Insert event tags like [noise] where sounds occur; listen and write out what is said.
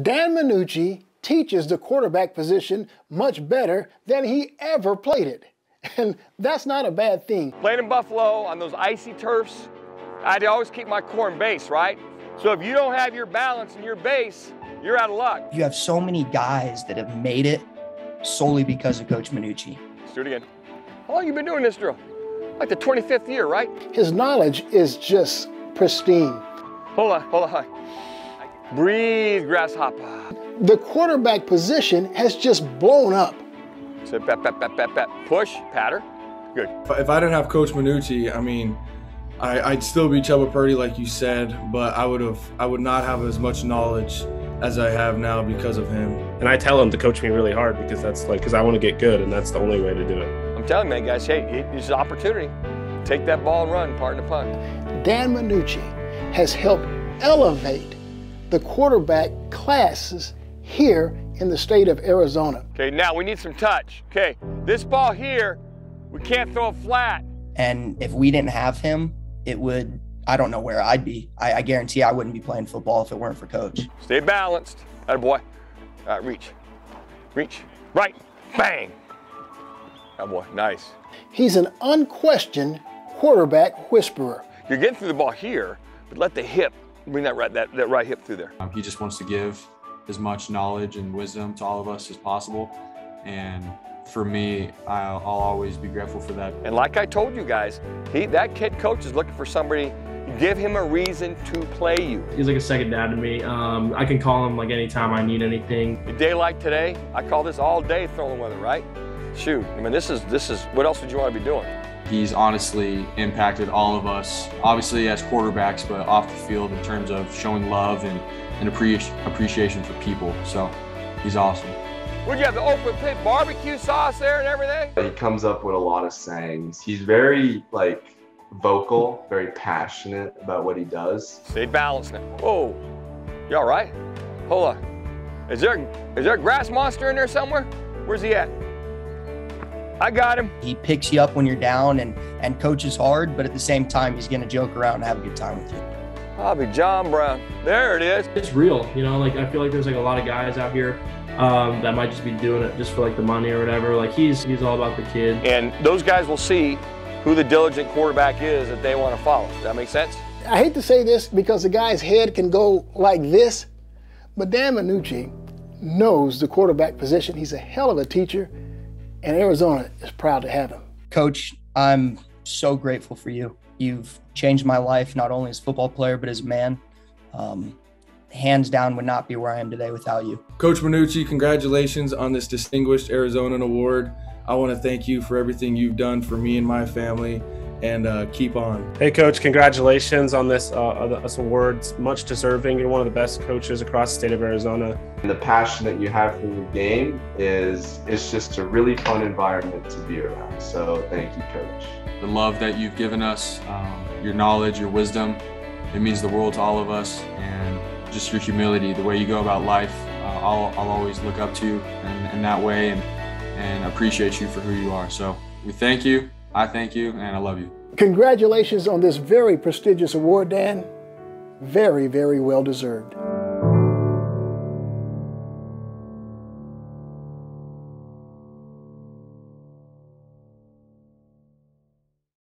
Dan Manucci teaches the quarterback position much better than he ever played it. [laughs] And that's not a bad thing. Playing in Buffalo on those icy turfs, I had to always keep my core in base, right? So if you don't have your balance and your base, you're out of luck. You have so many guys that have made it solely because of Coach Manucci. Let's do it again. How long you been doing this drill? Like the 25th year, right? His knowledge is just pristine. Hold on, hold on. Breathe, grasshopper. The quarterback position has just blown up. So bat, bat, bat, bat, bat. Push, patter. Good. If I didn't have Coach Manucci, I mean, I, would still be Chubba Purdy, like you said, but I would have, I would not have as much knowledge as I have now because of him. And I tell him to coach me really hard because that's like, because I want to get good, and that's the only way to do it. I'm telling you, man, guys, hey, it's an opportunity. Take that ball and run, partner punt. Dan Manucci has helped elevate the quarterback classes here in the state of Arizona. Okay, now we need some touch. Okay, this ball here, we can't throw it flat. And if we didn't have him, it would, I don't know where I'd be. I, I guarantee I wouldn't be playing football if it weren't for Coach. Stay balanced. That boy. All right, reach. Reach. Right. Bang. That boy. Nice. He's an unquestioned quarterback whisperer. You're getting through the ball here, but let the hip bring that right that, that right hip through there. Um, he just wants to give as much knowledge and wisdom to all of us as possible. And for me, I'll, I'll, always be grateful for that. And like I told you guys, he, that kid coach is looking for somebody. Give him a reason to play you. He's like a second dad to me. Um, I can call him like anytime I need anything. A day like today, I call this all day throwing weather, right? Shoot, I mean, this is this is what else would you want to be doing? He's honestly impacted all of us, obviously as quarterbacks, but off the field in terms of showing love and, and appreciation for people. So he's awesome. Would you have the open pit barbecue sauce there and everything? He comes up with a lot of sayings. He's very like vocal, very passionate about what he does. Stay balanced now. Whoa, you all right? Hold on. Is there is there a grass monster in there somewhere? Where's he at? I got him. He picks you up when you're down and and coaches hard, but at the same time, he's going to joke around and have a good time with you. Bobby John Brown. There it is. It's real, you know. Like I feel like there's like a lot of guys out here um, that might just be doing it just for like the money or whatever. Like he's he's all about the kid. And those guys will see who the diligent quarterback is that they want to follow. Does that make sense? I hate to say this because the guy's head can go like this, but Dan Manucci knows the quarterback position. He's a hell of a teacher, and Arizona is proud to have him. Coach, I'm so grateful for you. You've changed my life, not only as a football player, but as a man. Um, hands down would not be where I am today without you. Coach Manucci, congratulations on this distinguished Arizonan award. I want to thank you for everything you've done for me and my family and uh, keep on. Hey, Coach, congratulations on this, uh, this award. It's much deserving. You're one of the best coaches across the state of Arizona. And the passion that you have for the game is it's just a really fun environment to be around. So thank you, Coach. The love that you've given us, um, your knowledge, your wisdom, it means the world to all of us. And just your humility, the way you go about life. Uh, I'll, I'll always look up to you in, in that way and, and appreciate you for who you are. So we thank you. I thank you, and I love you. Congratulations on this very prestigious award, Dan. Very, very well deserved.